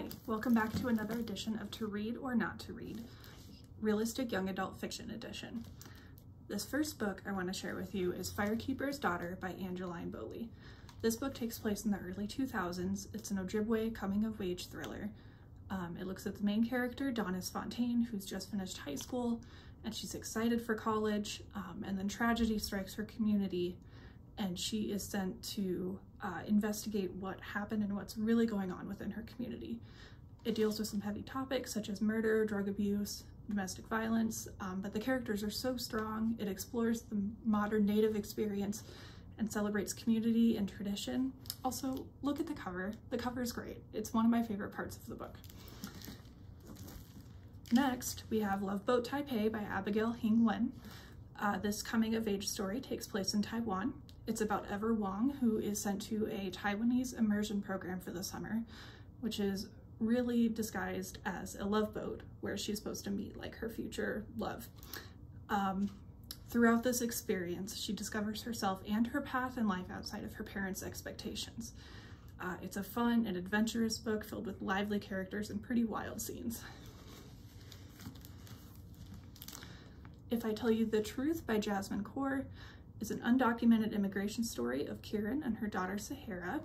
Hi, welcome back to another edition of To Read or Not to Read, Realistic Young Adult Fiction Edition. This first book I want to share with you is Firekeeper's Daughter by Angeline Boulley. This book takes place in the early 2000s. It's an Ojibwe coming-of-age thriller. Um, it looks at the main character, Daunis Fontaine, who's just finished high school, and she's excited for college, um, and then tragedy strikes her community, and she is sent to uh, investigate what happened and what's really going on within her community. It deals with some heavy topics such as murder, drug abuse, domestic violence, um, but the characters are so strong. It explores the modern native experience and celebrates community and tradition. Also, look at the cover. The cover is great. It's one of my favorite parts of the book. Next, we have Love Boat Taipei by Abigail Hing Wen. Uh, this coming of age story takes place in Taiwan. It's about Ever Wong, who is sent to a Taiwanese immersion program for the summer, which is really disguised as a love boat where she's supposed to meet like her future love. Um, throughout this experience, she discovers herself and her path in life outside of her parents' expectations. Uh, it's a fun and adventurous book filled with lively characters and pretty wild scenes. If I Tell You the Truth by Jasmin Kaur is an undocumented immigration story of Kiran and her daughter Sahaara.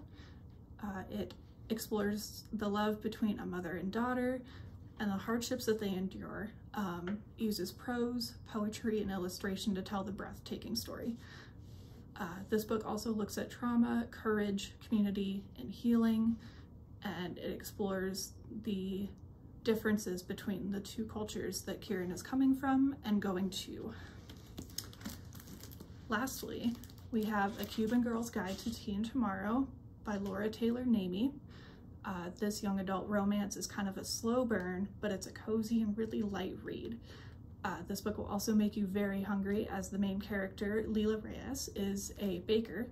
Uh, it explores the love between a mother and daughter and the hardships that they endure. Um, uses prose, poetry, and illustration to tell the breathtaking story. Uh, this book also looks at trauma, courage, community, and healing, and it explores the differences between the two cultures that Kiran is coming from and going to. Lastly, we have A Cuban Girl's Guide to Tea and Tomorrow by Laura Taylor Namey. Uh, this young adult romance is kind of a slow burn, but it's a cozy and really light read. Uh, this book will also make you very hungry as the main character, Lila Reyes, is a baker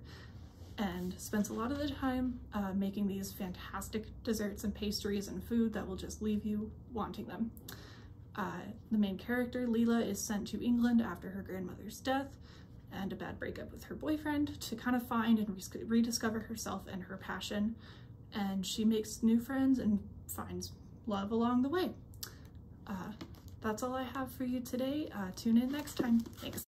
and spends a lot of the time uh, making these fantastic desserts and pastries and food that will just leave you wanting them. Uh, the main character, Lila, is sent to England after her grandmother's death and a bad breakup with her boyfriend to kind of find and rediscover herself and her passion. And she makes new friends and finds love along the way. Uh, that's all I have for you today. Uh, tune in next time. Thanks.